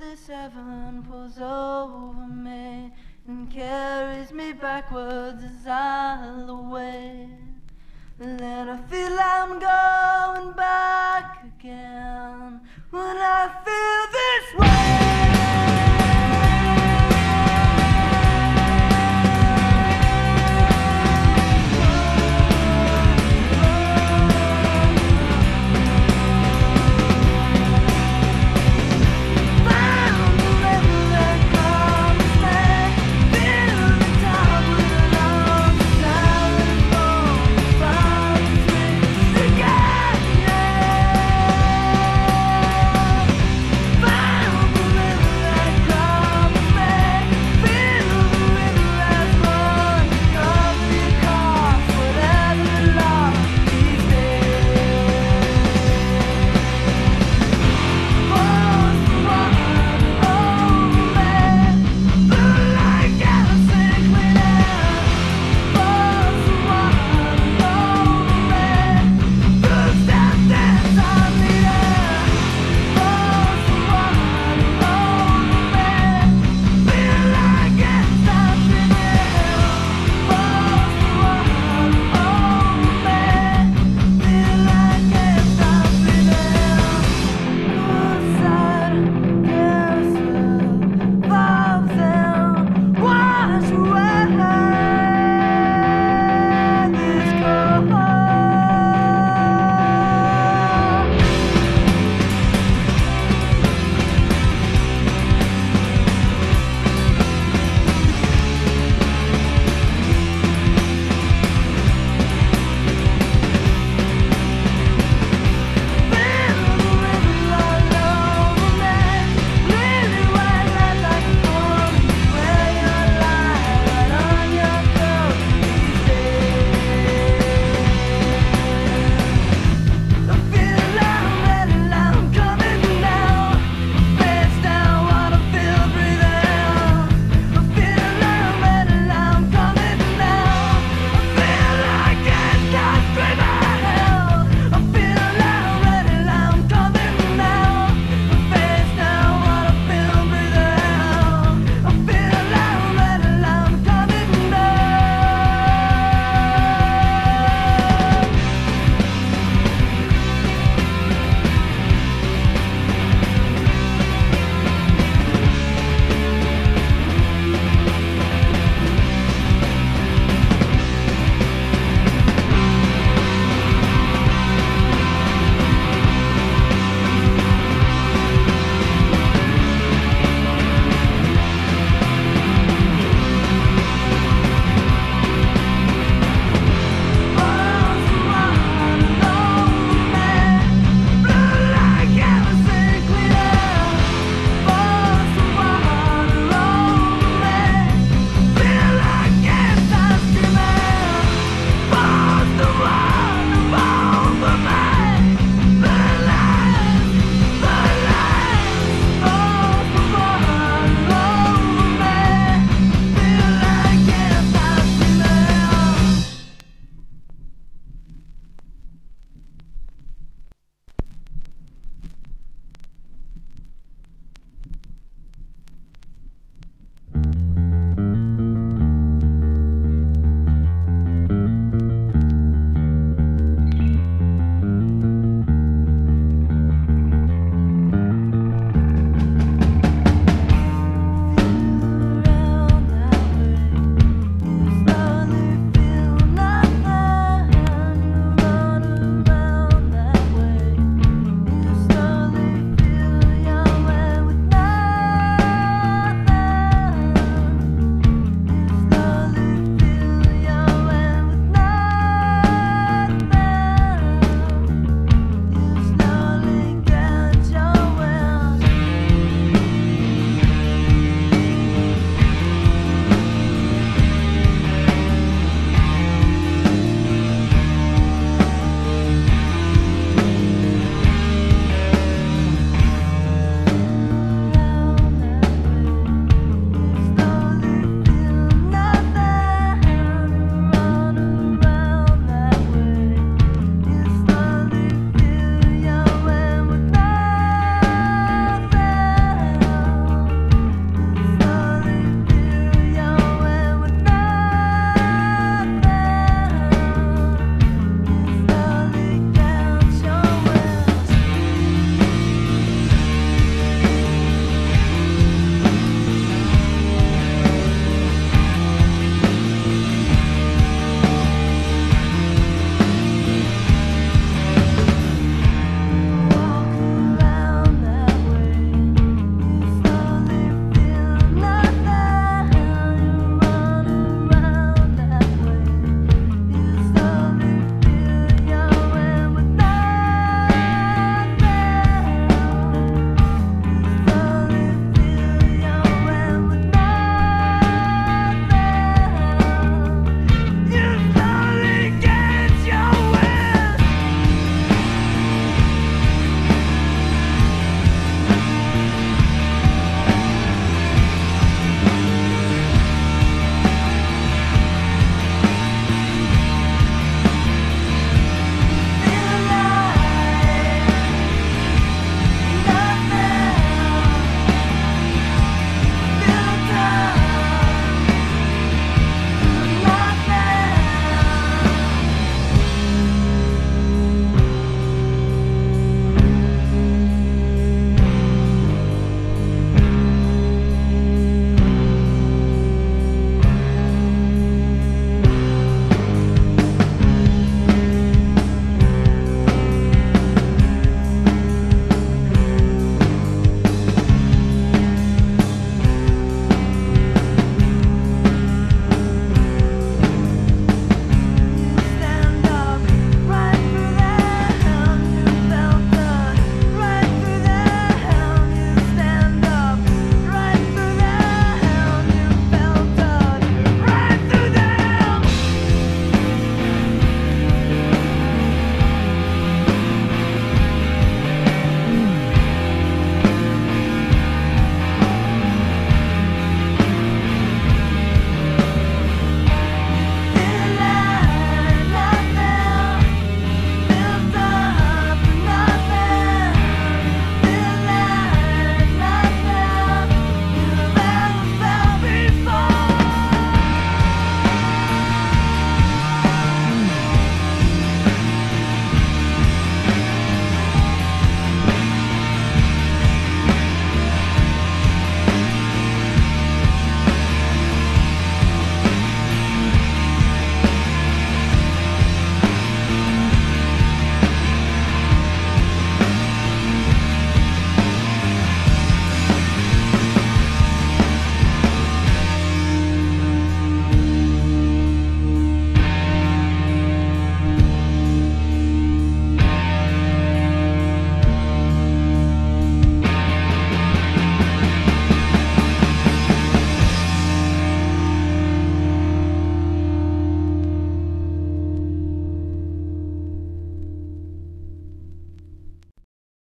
this heaven pulls over me and carries me backwards as I away. Then I feel I'm going back again